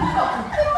Come on.